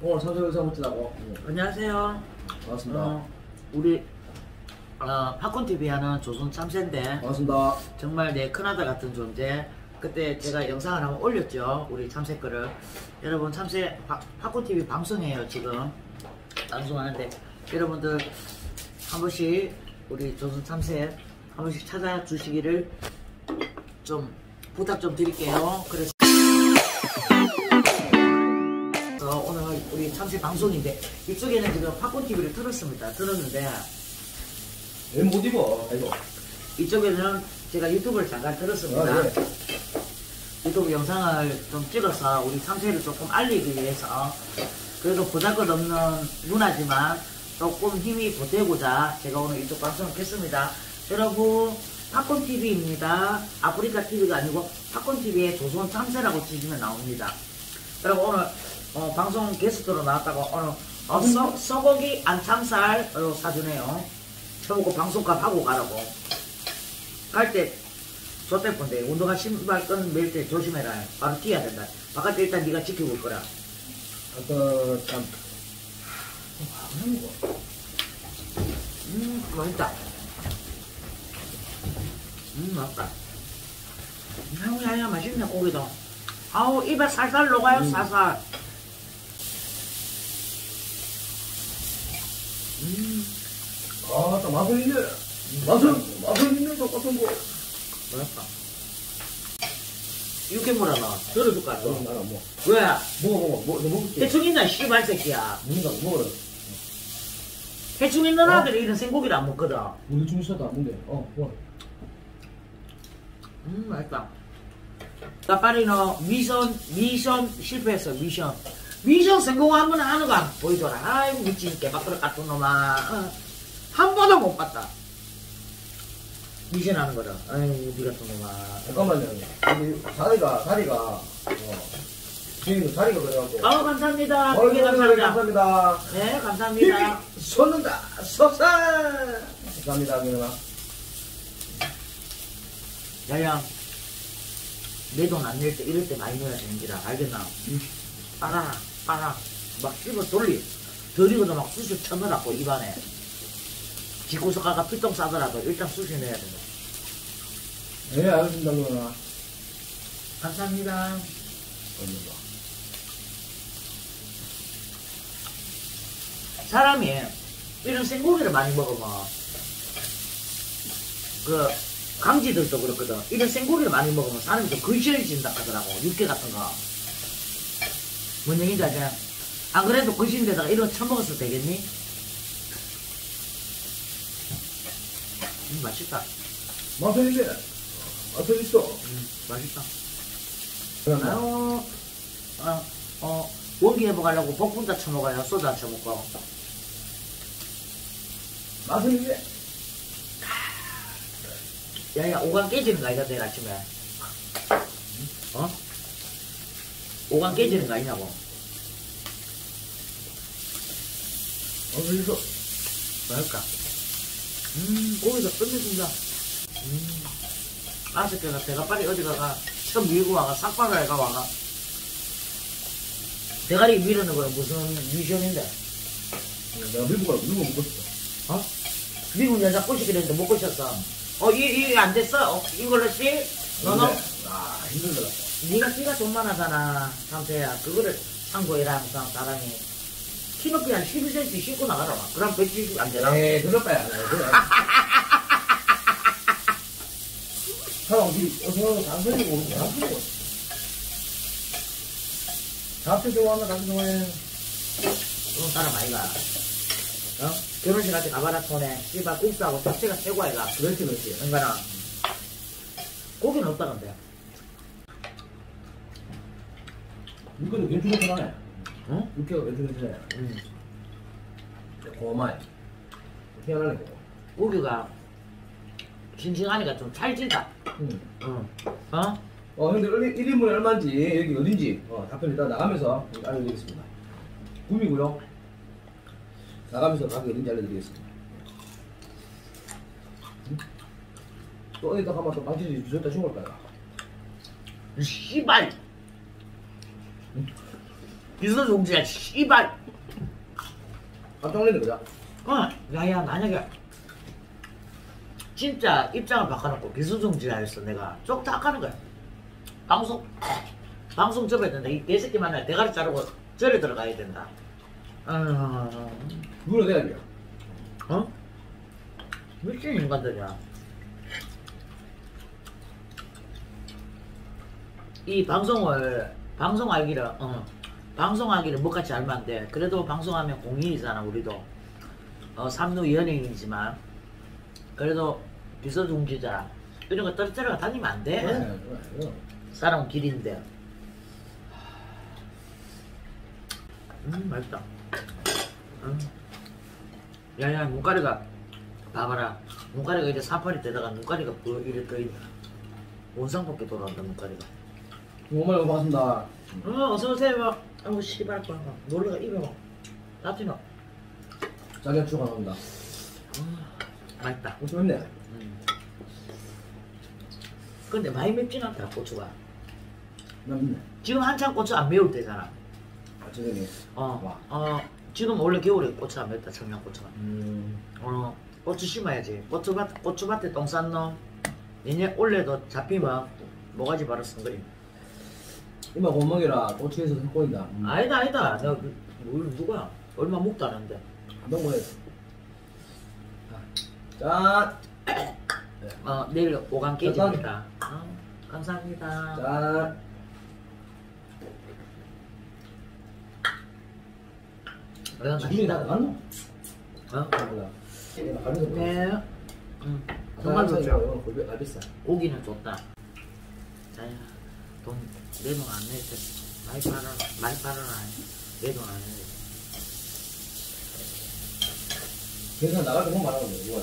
참새 의사 먹자고. 안녕하세요. 반갑습니다. 어, 우리 어, 팝콘 TV 하는 조선 참새인데 반갑습니다. 정말 내 큰아들 같은 존재. 그때 제가 영상을 한번 올렸죠. 우리 참새 거를. 여러분 참새 파, 팝콘 TV 방송해요 지금 방송하는데 여러분들 한 번씩 우리 조선 참새 한 번씩 찾아주시기를 좀 부탁 좀 드릴게요. 그래서 어, 오늘 우리 참새 방송인데 이쪽에는 지금 팝콘 TV를 틀었습니다. 틀었는데 왜못 입어? 이거. 이쪽에는 제가 유튜브를 잠깐 틀었습니다. 아, 예. 유튜브 영상을 좀 찍어서 우리 참새를 조금 알리기 위해서 그래도 보잘것 없는 누나지만 조금 힘이 보태고자 제가 오늘 이쪽 방송을 켰습니다. 여러분 팝콘 TV입니다. 아프리카 TV가 아니고 팝콘 TV의 조선 참새라고 치시면 나옵니다. 여러분 오늘 어, 방송 게스트로 나왔다고 오늘 어, 써, 써고기 안참살로 사주네요. 저보고 방송값 하고 가라고. 갈때 저때 건데 운동화 신발 끈 매일 때 조심해라. 바로 뛰어야 된다. 바깥에 일단 네가 지키고 올 거라. 아까 참. 음 맛있다. 음 맛있다. 야야야 맛있네 고기도. 아우 입에 살살 녹아요 음. 살살. 아, 딱 맛은 있네. 맛은, 맛은 있네, 저 같은 거. 맛있다. 육회물 하나 들어줄까? 어, 너? 나는 뭐. 왜? 먹어, 먹어. 뭐, 너 먹을게. 해충 있나 씨발 새끼야. 먹는다, 먹어라. 해충 있는 어? 아들이 이런 생고기를 안 먹거든. 우리 중 있어도 안 먹는데. 어, 뭐. 음 맛있다. 나빠리너 미션 미션 실패했어 미션. 미션 성공하면 하는 거 한번 보여줘라. 아이고 미친 개박그릇 같은 놈아. 어. 한 번도 못 봤다. 미션 하는 거를. 아이고 니 같은 놈아. 잠깐만요. 여기 다리가, 다리가, 어. 주인은 다리가 그래갖고. 아 감사합니다. 어이, 되게 감사합니다. 감사합니다. 감사합니다. 네 감사합니다. 솟는다. 솟아. 감사합니다, 민호아. 야야 내 돈 안 낼 때 이럴 때 많이 넣어야 되는 기라 알겠나? 빨아 빨아 막 씹어 돌리. 더리고도 막 쑤셔 쳐넣으라고 입안에. 지구석 가가 피똥 싸더라도 일단 쑤셔 내야 된다. 네, 알겠습니다, 민호아. 감사합니다. 감사합니다. 사람이 이런 생고기를 많이 먹으면 그 강지들도 그렇거든. 이런 생고기를 많이 먹으면 사람이 좀 근실해진다 하더라고. 육회 같은 거 뭔 얘기인지 알지? 안 그래도 근실인데다가 이런 거 처먹어서 되겠니? 음 맛있다 맛은 있네. 맛은 있어. 음 맛있다 그럼 아유 어, 어 원기 회복하려고 복분자 처먹어요 소주 안 처먹고 맛은 있네. 야야 오감 깨지는 거 아니다 내일 아침에 어? 오감 깨지는 거 아니냐고. 맛은 있어. 뭐랄까? 음 고기도 끝내준다. 음. 아저께가 배가 빨리 어디 가가. 처음 밀고 와가 삭발을 해가 와가. 대가리 밀어는 거야. 무슨 미션인데. 내가 밀고 가, 밀고 먹고 싶어. 어? 미국 여자 꼬시기로 했는데 못 꼬셨어. 어 이 이 안 됐어? 어, 이걸로 씨? 너너? 근데, 아, 힘들더라. 네가 끼가 돈 많아잖아, 삼태야. 그거를 참고해라, 항상 사람이. 키 높이 한 12cm 씻고 나가라. 그럼 170 안 되나? 에이, 그럴 바야. 그래. 사람 우리 어서 거야. 장소리고. 잡채 좋아하나 장소 좋아해. 그런 사람 아이가. 어? 결혼식 할때 가봐라, 톤에. 씨발, 국수하고 잡채가 최고 아이가. 그렇지, 그렇지. 그러니까는, 고기는 없다던데. 이거는 왼쪽 괜찮네. 응? 육회가 왼쪽 괜찮네. 응. 고마이. 희한하네, 그거. 고기가, 싱싱하니까 좀 찰진다. 응. 응. 어? 어, 형들 1, 인분에 얼마인지, 여기 어딘지, 어, 답변 일단 나가면서 알려드리겠습니다. 구미고요 나가면서 가격 어딘지 알려드리겠습니다. 응? 또 어디다 가면 또 방치지 주셨다 죽을 거야. 씨발! 기소중지야 씨발. 깜짝 놀랐네 그죠? 어 야야 만약에 진짜 입장을 바꿔놓고 기소중지라 했어 내가 쪽다 하는 거야. 방송 방송 접어야 된다 이 개새끼 만날 대가리 자르고 절에 들어가야 된다. 어, 그걸 내야 돼요 어? 미친 인간들이야. 이 방송을 방송하기를 어, 방송하기를 뭐같이 알면 안 돼. 그래도 방송하면 공인이잖아 우리도. 어, 삼루 연예인이지만 그래도 비서중지자 이런 거 떨어뜨려 다니면 안 돼. 네, 그래, 사람 길인데. 음 맛있다. 음. 야야 눈가리가 봐봐라. 눈가리가 이제 사파리 되다가 눈가리가 뭐 이래 떠 있다. 원상복귀 돌아온다 눈가리가. 정말 반갑습니다 어 어서 오세요. 아우 씨발 뻔 놀러가 입에 막 따지노. 짜게 추가합니다 맛있다. 좀 맵네 음. 근데 많이 맵진 않다 고추가. 맵네 지금 한창 고추 안 매울 때잖아. 아 저기 어, 어, 지금 원래 겨울에 고추 안 맵다 청양고추가. 음 어, 고추 심어야지. 고추밭, 고추밭에 똥싼 놈. 얘네 올해도 잡히면 모가지 바로 쓴거림. 이마 곤멍이라 고추에서 섞고인다 음. 아니다, 아니다. 내가 그, 뭐, 누가 얼마 먹도 안 하는데. 한번 보여 짠 어, 내일 오감 깨집니다. 어, 감사합니다. 짠. 어, 준비 다 맛있다. 나갔노? 어? 몰라. 가면서 네. 응. 정말 정말 좋죠. 좋죠. 아 비싸. 고기는 좋다. 자야, 돈, 내돈안 낼 때, 많이 팔아라, 많이 팔아라. 내돈 안 내. 계산 나갈 때돈 많아 건데 이거.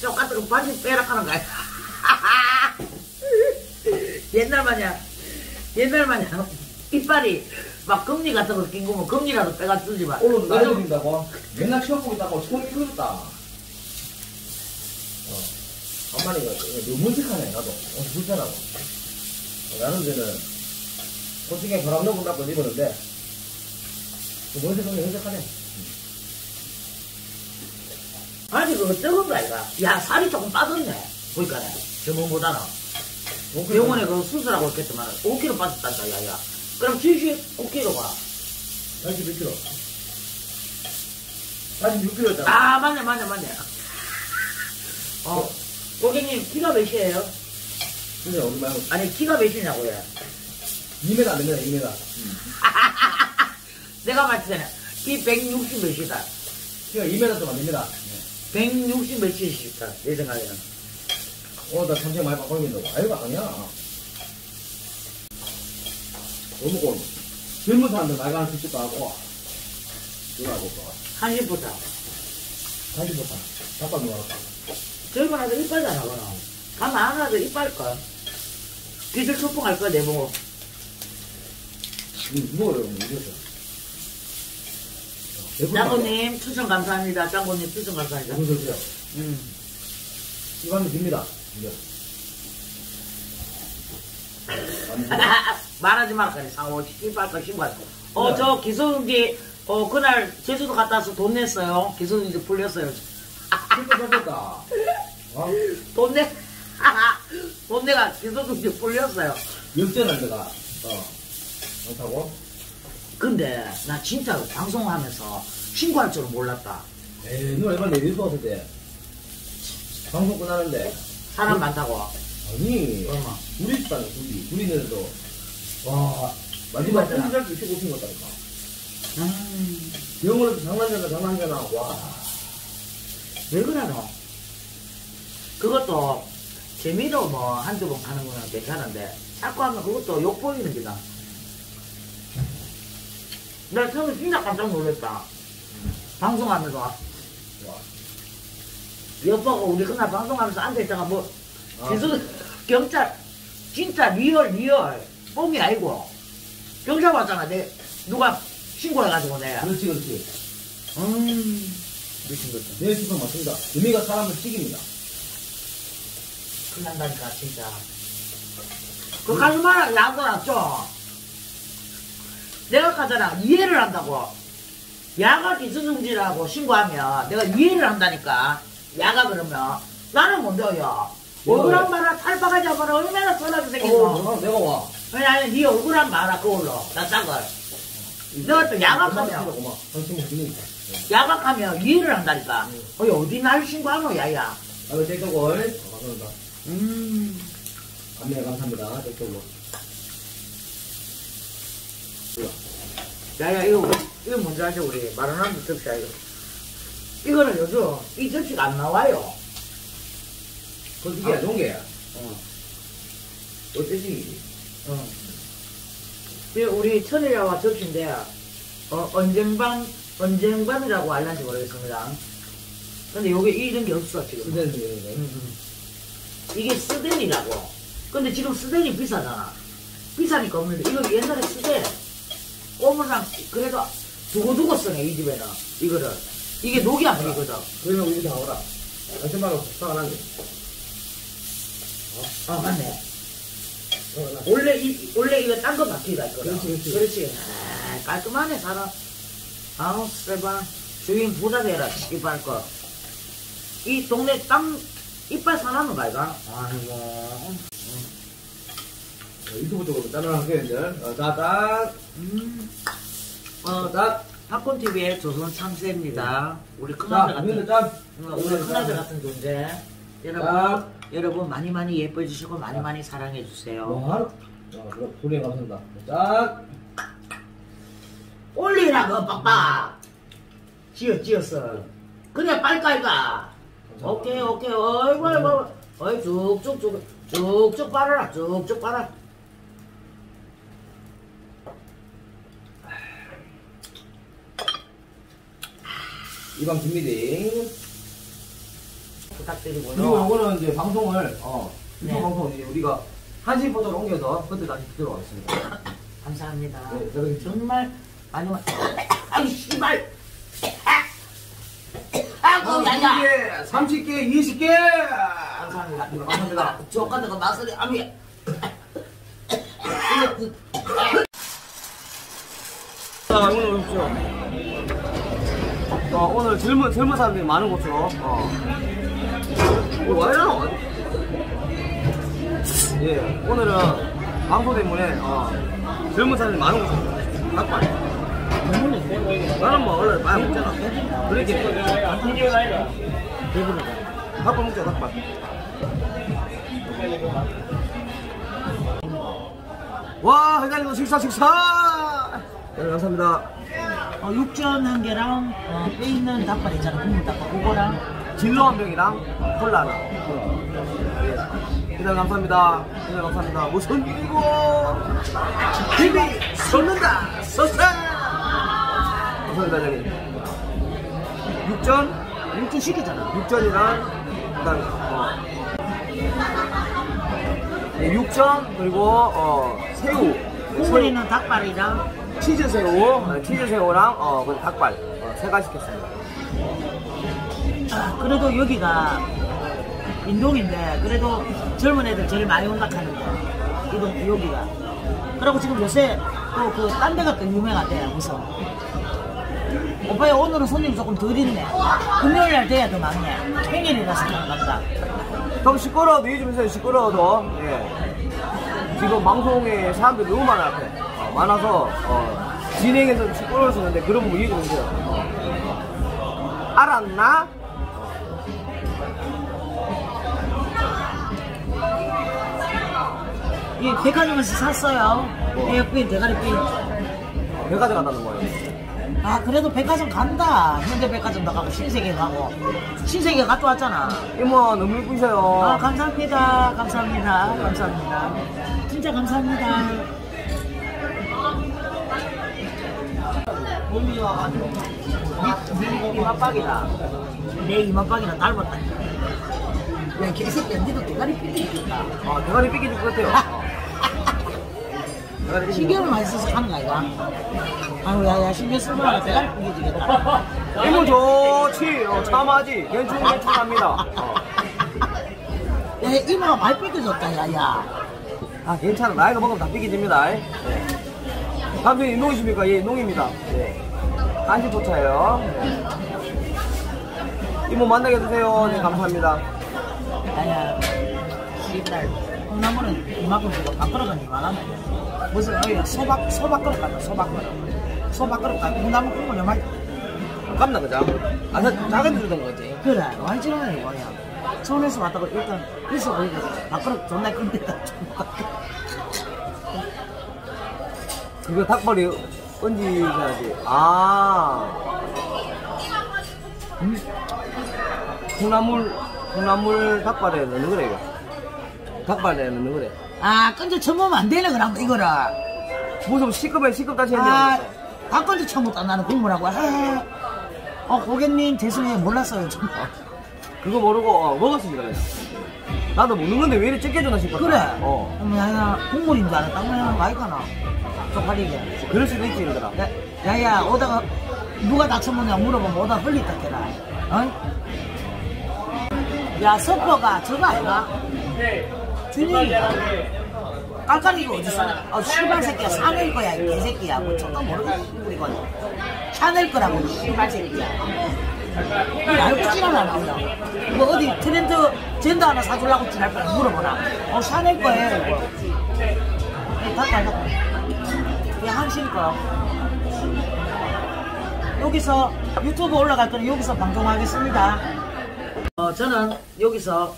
똑같은 거 반씩 빼라 하는 거야. 옛날 마냥, 옛날 마냥, 이빨이 막 금리 같은 거낀 거면 금리라도 빼가 쓰지 마. 오늘 드린다고? 맨날 시험 보고 있다고 손이 풀렸다. 어. 간만에 이거 너무 무색하네 나도. 어, 불편하고. 어, 나는 이제는 솔직히 바람 넣고 닦고 입었는데 무색하게 해석하네. 아니 그거 거 아이가? 야 살이 조금 빠졌네. 보니까네. 저번보다는. 병원에 그 수술하고 있겠지만 5kg 빠졌단다 야야. 그럼 79kg가. 42kg. 46kg였잖아. 아 맞네 맞네 맞네. 어 고객님 키가 몇이에요? 근데 어디 말고 아니 키가 몇이냐고요? 2m 안 됩니다 2m. 내가 봤을 때는 키 160 몇이다. 키가 2m 좀 안 됩니다. 160 몇이시다 내 생각에는. 오늘 나 잠시 많이 바꿔 있는다고. 아이고 아니야. 너무 고 젊은 사람들 수치도 하고 이거 하고 또 한시부터. 다시부터 잠깐 놀았다. 젊은 아들 이빨잖아 그럼. 가면 안 하도 이빨걸. 기술 소풍할 거야 내보고. 음, 이거요 이거죠. 장군님 추천 감사합니다. 장군님 추천 감사합니다. 너무 좋죠. 음. 이거는 됩니다. 이제. 말하지 마, 그래. 상호, 씨발 거 신고할 거. 어, 네. 저 기소등기, 어, 그날 제주도 갔다 와서 돈 냈어요. 기소등기 풀렸어요. 실컷 잡혔다. 어? 돈 내, 돈 내가 기소등기 풀렸어요. 역전할 때가 어 못하고. 근데, 나 진짜 방송하면서 신고할 줄은 몰랐다. 에이 누가 이번 내일 왔을 때 방송 끝나는데 사람 많다고. 아니. 둘이 있다는 둘이 둘이 있는데도 와 마지막. 혼자 그 15분 같다니까. 음, 영어로 장난잖아 장난잖아 와. 왜 그러노? 그것도 재미로 뭐 한두 번 가는 거는 괜찮은데, 자꾸 하면 그것도 욕 보이는 기다. 나 처음에 진짜 깜짝 놀랐다. 방송하면서. 와. 여보가 우리 그날 방송하면서 앉아있다가 뭐, 아. 기수, 경찰, 진짜 real, real. 뽕이 아니고. 경찰 왔잖아. 내, 누가 신고해가지고 내가. 그렇지 그렇지. 음, 내 주소 맞습니다. 의미가 사람을 튀깁니다. 큰일 난다니까, 진짜. 그 가지 마라, 양도 났죠? 내가 가잖아. 이해를 한다고. 야가 기수중지라고 신고하면 내가 이해를 한다니까. 야가 그러면. 나는 뭔데요? 얼굴 한 봐라, 탈바가지 한 봐라, 얼마나 썰하게 생겼노. 어, 내가 와. 아니, 아니, 네 얼굴 한 봐라, 그걸로. 나싼 걸. 내가 또 드니까. 야각하면 이해를 한다니까. 어이, 어디 날 신고하노, 야야. 아, 그 잭도걸. 어, 감사합니다. 음. 안내 감사합니다. 잭도걸. 야야 이거 이거 뭔지 알죠 우리 마라나무 접시야 이거 이거는 요즘 이 접시가 안 나와요 그 이게 좋은 게. 어. 어쩌지? 어. 우리 천일야와 접시인데 어, 언쟁반 언쟁반이라고 알란지 모르겠습니다. 근데 요게 이런 게 없어 지금. 중에. 음, 음. 이게 스덴이라고. 근데 지금 스덴이 비싸잖아 비싸니까 없는데 이거 옛날에 스덴 꼬물랑 그래도 두고두고 쓰네 이 집에는. 이거를. 이게 녹이 안 되거든. 그러면 나오라. 당신 말로 사가 난 게. 아 맞네 어, 나. 원래 이 원래 이거 딴거 바뀌다 있거든 그렇지, 그렇지. 그렇지 아, 깔끔하네 사람 아우 세바 주인 부자 되라 이빨 거 이 동네 땅 이빨 사나는 거이가 아이고 유튜브 쪽으로 짠을 할게요, 이제. 어, 자, 짠. 음. 어, 어, 짠. 팝콘 TV의 조선 참새입니다. 우리 큰아들 같은, 짠. 어, 우리 큰아들 같은 존재. 여러분, 짠. 여러분 많이 많이 예뻐해 주시고 많이 많이 사랑해 주세요. 어, 그럼 소리에 감사합니다. 짠. 올리라고 빡빡. 지어 지었어. 그냥 빨까이가. 오케이 오케이. 어이구 어이구. 어이 쭉쭉쭉 쭉쭉 빨아라 쭉쭉 빨아. 이방 김미딩. 부탁드리고요. 그리고 요거는 이제 방송을, 어, 유튜브 네. 방송 이제 우리가 한시 버전 옮겨서 그때 다시 들어가겠습니다. 감사합니다. 네. 정말 많이. 아이 씨발. 아이고 야야. 30개, 20개! 감사합니다. 감사합니다. 저 같은 거 맛을 아미. 자, 오늘 오십시오. 어, 오늘 젊은, 젊은 사람들이 많은 곳으로, 어. 이러노? 예, 오늘은 방송 때문에, 어, 젊은 사람들이 많은 곳으로. 닭발. 나는 뭐, 원래 많이 먹잖아. 그렇게. 닭발 먹자, 닭발. 와, 회장님도 식사, 식사! 네, 감사합니다. 어, 육전 한 개랑 어, 뼈 있는 닭발 있잖아 국물 닭발 그거랑 진로 한 병이랑 콜라 하나. 예. 일단 감사합니다. 일단 감사합니다. 무슨 일이고? TV 쏟는다. 쏟아. 감사합니다, 저기. 육전, 육전 시켰잖아 육전이랑 그다음에 어. 네, 육전 그리고 어 새우, 국물 있는 닭발이랑 치즈 새우, 어, 치즈 새우랑 어 그 닭발 어, 세 가지 시켰습니다. 아, 그래도 여기가 인동인데 그래도 젊은 애들 제일 많이 온다 하는데 이동 여기가. 그리고 지금 요새 또 그 딴 데가 또 유명하대 무슨. 오빠야 오늘은 손님 조금 덜 있네. 금요일 날 돼야 더 많네. 평일이라서 그런가 보다. 좀 시끄러워도 이해좀 해주세요. 시끄러워도. 예. 지금 방송에 사람들이 너무 많아 앞에. 어, 많아서 어, 시끄러울 수 있는데 그런 부분 이해 좀 어. 알았나? 이 백화점에서 샀어요. 에어핀 대가리핀 왜 가져간다는 거예요? 아 그래도 백화점 간다. 현대 백화점도 가고 신세계 가고. 신세계 갔다 왔잖아. 이모 너무 예쁘세요. 아 감사합니다. 감사합니다. 감사합니다. 진짜 감사합니다. 몸이야 네 이마빡이다. 내 이마빡이랑 닮았다. 야 개새끼야 니도 대가리 삐리겠다. 아 대가리 삐개질 것 같아요 신경을 많이 써서 하는 거 아이가 아유 야야 신경 쓰면 대가리 삐개지겠다 이모 좋지 어, 참하지 괜찮 괜찮합니다 어. 야 이마가 많이 삐개졌다 야야 아 괜찮아 나이가 먹으면 다 삐개집니다 예. 감독님 농이십니까? 예, 농입니다. 네. 안지포차예요. 네. 이모 만나게 해주세요. 네, 감사합니다. 아니야. 씨발. 콩나물은 이만큼 주고 밥그릇은 이만하면 무슨 어이 소박 소박그릇 같다 소박그릇. 소박그릇 같다. 콩나물 국물 요만 깜나 그죠? 아, 저 작은 주던 거지. 그래 완전하네 이거야. 서울에서 왔다고 일단 있어 보이고 밥그릇 존나 큰데다 이거 닭발이 얹어야지. 아. 음. 콩나물, 콩나물 닭발에 넣는 거래, 이거. 닭발에 넣는 거래. 아 근데 처먹으면 안 되네 그럼 이거를. 무슨 시급에 시급 다시 했냐? 아, 닭건지 처먹다 나는 국물하고. 아, 어 고객님 죄송해요 몰랐어요 좀. 그거 모르고, 어, 먹었습니다, 그냥. 나도 먹는 건데 왜 이렇게 적게 주나 싶었다. 그래. 어. 어머, 야 야 국물인 줄 알았다. 야, 와이가나. 쪽팔리게. 그럴 수도 있지, 얘들아. 야, 야 야 오다가 누가 다쳐먹냐 물어보면 오다 흘리다 캐라. 어? 야 서퍼가 저거 아이가? 준영이가. 깔깔이가 어디 사냐? 어, 씨발 새끼야 사낼 거야 이 개새끼야. 뭐 저도 모르겠어 우리가. 샤넬 거라고 씨발 새끼야. 알고 지랄 나오냐? 뭐 어디 트렌드 젠더 하나 사주려고 지랄 거야 물어보나? 어 샤넬 거예요 이거. 네, 다 달라. 이게 한신 거. 여기서 유튜브 올라갈 거는 여기서 방송하겠습니다. 어, 저는 여기서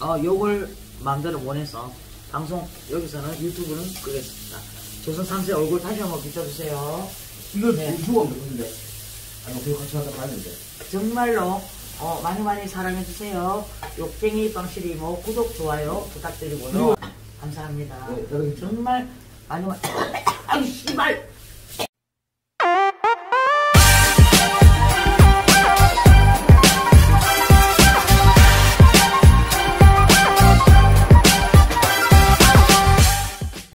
어, 욕을 마음대로 원해서 방송 여기서는 유튜브는 끄겠습니다. 조선 3세 얼굴 다시 한번 비춰주세요. 이거 네. 주고 먹는데. 아니, 그거 같이 하다 가는데. 정말로 어, 많이 많이 사랑해주세요. 욕쟁이 빵실이 뭐 구독 좋아요 부탁드리고요. 감사합니다. 네. 정말 많이 많이 아이 씨발